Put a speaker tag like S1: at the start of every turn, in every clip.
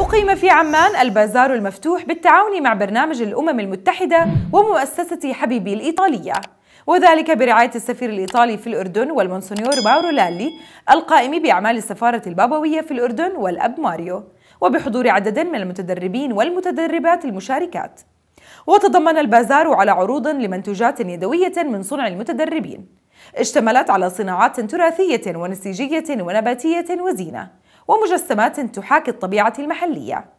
S1: أقيم في عمان البازار المفتوح بالتعاون مع برنامج الأمم المتحدة ومؤسسة حبيبي الإيطالية. وذلك برعاية السفير الإيطالي في الأردن والمونسونيور ماورو لالي القائم بأعمال السفارة البابوية في الأردن والأب ماريو وبحضور عدد من المتدربين والمتدربات المشاركات. وتضمن البازار على عروض لمنتوجات يدوية من صنع المتدربين. اشتملت على صناعات تراثية ونسيجية ونباتية وزينة. ومجسمات تحاكي الطبيعة المحلية.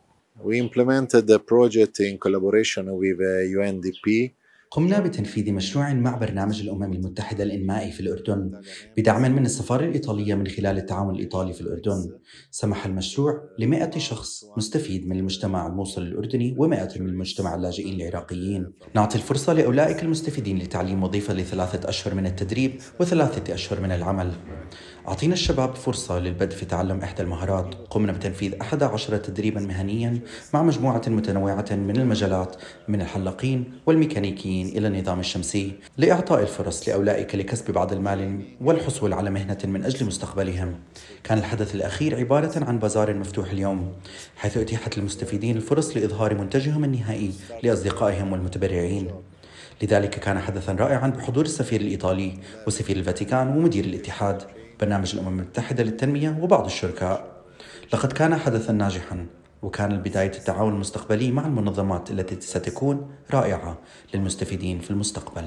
S2: We implemented the project in collaboration with uh, UNDP
S3: قمنا بتنفيذ مشروع مع برنامج الأمم المتحدة الإنمائي في الأردن بدعم من السفارة الإيطالية من خلال التعاون الإيطالي في الأردن. سمح المشروع لمئة شخص مستفيد من المجتمع الموصل الأردني ومئة من المجتمع اللاجئين العراقيين. نعطي الفرصة لأولئك المستفيدين لتعليم وظيفة لثلاثة أشهر من التدريب وثلاثة أشهر من العمل. أعطينا الشباب فرصة للبدء في تعلم إحدى المهارات. قمنا بتنفيذ 11 تدريبا مهنيا مع مجموعة متنوعة من المجالات من الحلاقين والميكانيكيين إلى النظام الشمسي لإعطاء الفرص لأولئك لكسب بعض المال والحصول على مهنة من أجل مستقبلهم. كان الحدث الأخير عبارة عن بازار مفتوح اليوم حيث أتيحت للمستفيدين الفرص لإظهار منتجهم النهائي لأصدقائهم والمتبرعين. لذلك كان حدثا رائعا بحضور السفير الإيطالي وسفير الفاتيكان ومدير الاتحاد. برنامج الأمم المتحدة للتنمية وبعض الشركاء. لقد كان حدثا ناجحا وكان بداية التعاون المستقبلي مع المنظمات التي ستكون رائعة للمستفيدين في المستقبل.